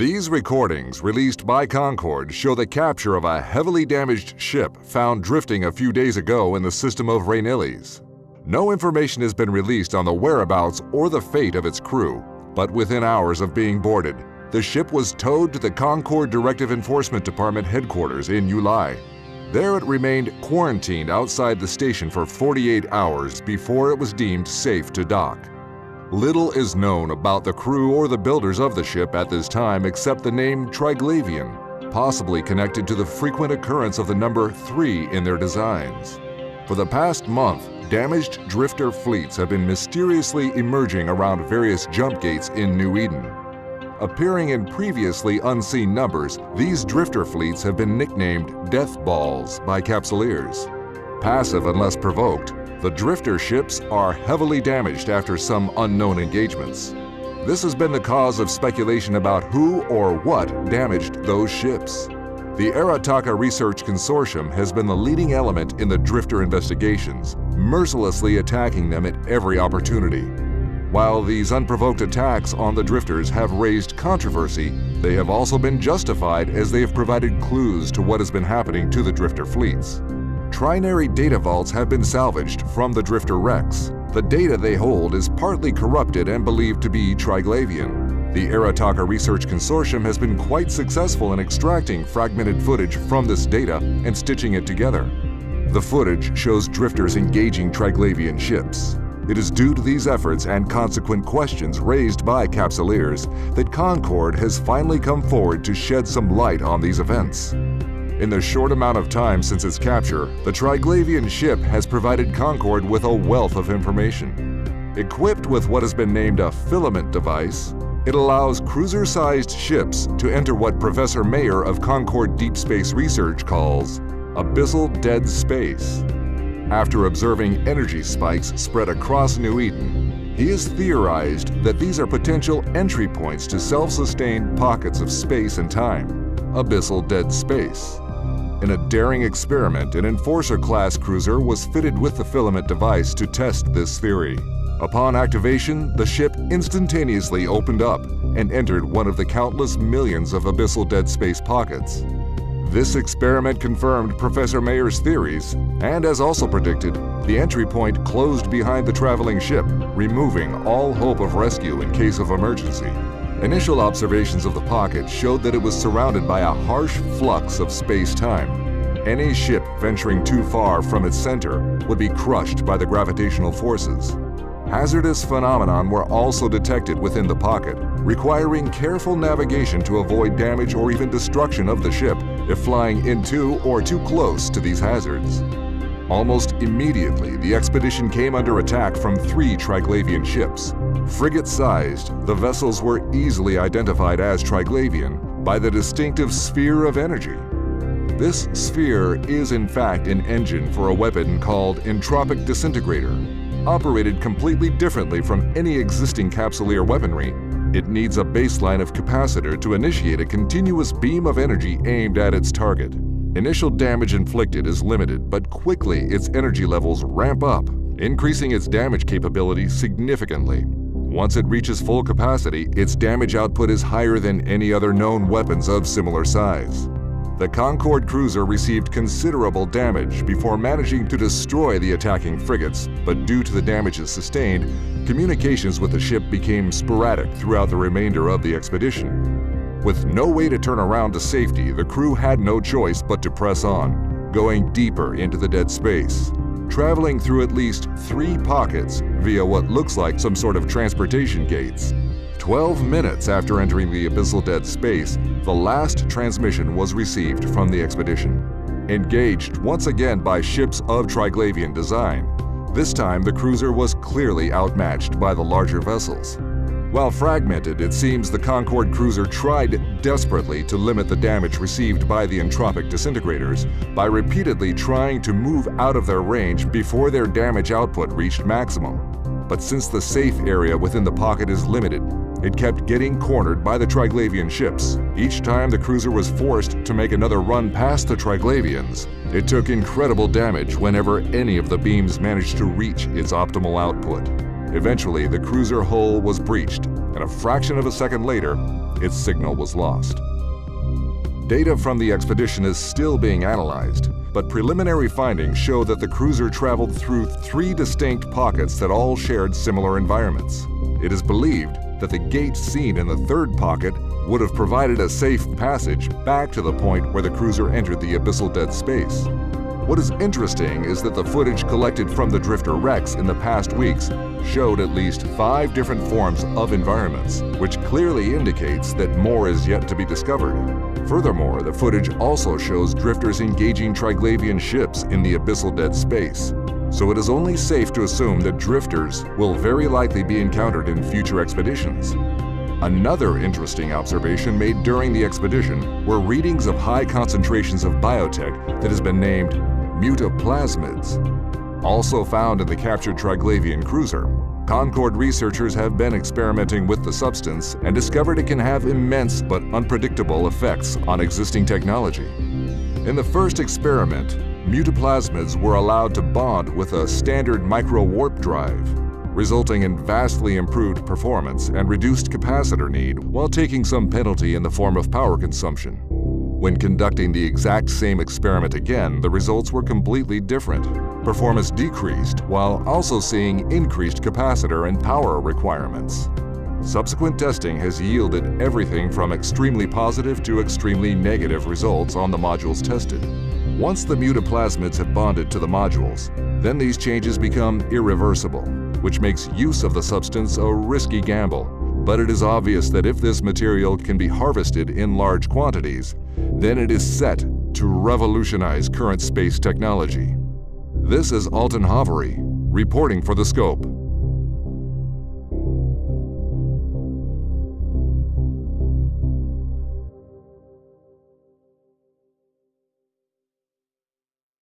These recordings, released by Concord, show the capture of a heavily damaged ship found drifting a few days ago in the system of Rainilles. No information has been released on the whereabouts or the fate of its crew, but within hours of being boarded, the ship was towed to the Concord Directive Enforcement Department headquarters in Yulai. There it remained quarantined outside the station for 48 hours before it was deemed safe to dock. Little is known about the crew or the builders of the ship at this time except the name Triglavian, possibly connected to the frequent occurrence of the number 3 in their designs. For the past month, damaged drifter fleets have been mysteriously emerging around various jump gates in New Eden. Appearing in previously unseen numbers, these drifter fleets have been nicknamed Death Balls by Capsuleers. Passive unless provoked, the drifter ships are heavily damaged after some unknown engagements. This has been the cause of speculation about who or what damaged those ships. The Arataka Research Consortium has been the leading element in the drifter investigations, mercilessly attacking them at every opportunity. While these unprovoked attacks on the drifters have raised controversy, they have also been justified as they have provided clues to what has been happening to the drifter fleets. Trinary data vaults have been salvaged from the drifter wrecks. The data they hold is partly corrupted and believed to be Triglavian. The Arataka Research Consortium has been quite successful in extracting fragmented footage from this data and stitching it together. The footage shows drifters engaging Triglavian ships. It is due to these efforts and consequent questions raised by Capsuleers that Concord has finally come forward to shed some light on these events. In the short amount of time since its capture, the Triglavian ship has provided Concord with a wealth of information. Equipped with what has been named a filament device, it allows cruiser-sized ships to enter what Professor Mayer of Concord Deep Space Research calls abyssal dead space. After observing energy spikes spread across New Eden, he has theorized that these are potential entry points to self-sustained pockets of space and time, abyssal dead space. In a daring experiment, an Enforcer-class cruiser was fitted with the filament device to test this theory. Upon activation, the ship instantaneously opened up and entered one of the countless millions of abyssal dead space pockets. This experiment confirmed Professor Mayer's theories, and as also predicted, the entry point closed behind the traveling ship, removing all hope of rescue in case of emergency. Initial observations of the pocket showed that it was surrounded by a harsh flux of space-time. Any ship venturing too far from its center would be crushed by the gravitational forces. Hazardous phenomenon were also detected within the pocket, requiring careful navigation to avoid damage or even destruction of the ship if flying into or too close to these hazards. Almost immediately, the expedition came under attack from three Triglavian ships. Frigate-sized, the vessels were easily identified as Triglavian by the distinctive sphere of energy. This sphere is in fact an engine for a weapon called Entropic Disintegrator. Operated completely differently from any existing capsuleer weaponry, it needs a baseline of capacitor to initiate a continuous beam of energy aimed at its target. Initial damage inflicted is limited, but quickly its energy levels ramp up, increasing its damage capability significantly. Once it reaches full capacity, its damage output is higher than any other known weapons of similar size. The Concord cruiser received considerable damage before managing to destroy the attacking frigates, but due to the damages sustained, communications with the ship became sporadic throughout the remainder of the expedition. With no way to turn around to safety, the crew had no choice but to press on, going deeper into the dead space, traveling through at least three pockets via what looks like some sort of transportation gates. Twelve minutes after entering the abyssal dead space, the last transmission was received from the expedition. Engaged once again by ships of Triglavian design, this time the cruiser was clearly outmatched by the larger vessels. While fragmented, it seems the Concord cruiser tried desperately to limit the damage received by the entropic disintegrators by repeatedly trying to move out of their range before their damage output reached maximum. But since the safe area within the pocket is limited, it kept getting cornered by the Triglavian ships. Each time the cruiser was forced to make another run past the Triglavians, it took incredible damage whenever any of the beams managed to reach its optimal output. Eventually, the cruiser hull was breached, and a fraction of a second later, its signal was lost. Data from the expedition is still being analyzed, but preliminary findings show that the cruiser traveled through three distinct pockets that all shared similar environments. It is believed that the gate seen in the third pocket would have provided a safe passage back to the point where the cruiser entered the abyssal dead space. What is interesting is that the footage collected from the Drifter wrecks in the past weeks showed at least five different forms of environments, which clearly indicates that more is yet to be discovered. Furthermore, the footage also shows drifters engaging Triglavian ships in the abyssal dead space. So it is only safe to assume that drifters will very likely be encountered in future expeditions. Another interesting observation made during the expedition were readings of high concentrations of biotech that has been named mutaplasmids. Also found in the captured Triglavian cruiser, Concord researchers have been experimenting with the substance and discovered it can have immense but unpredictable effects on existing technology. In the first experiment, mutaplasmids were allowed to bond with a standard micro-warp drive, resulting in vastly improved performance and reduced capacitor need while taking some penalty in the form of power consumption. When conducting the exact same experiment again, the results were completely different. Performance decreased while also seeing increased capacitor and power requirements. Subsequent testing has yielded everything from extremely positive to extremely negative results on the modules tested. Once the mutaplasmids have bonded to the modules, then these changes become irreversible, which makes use of the substance a risky gamble. But it is obvious that if this material can be harvested in large quantities, then it is set to revolutionize current space technology. This is Alton Haveri, reporting for The Scope.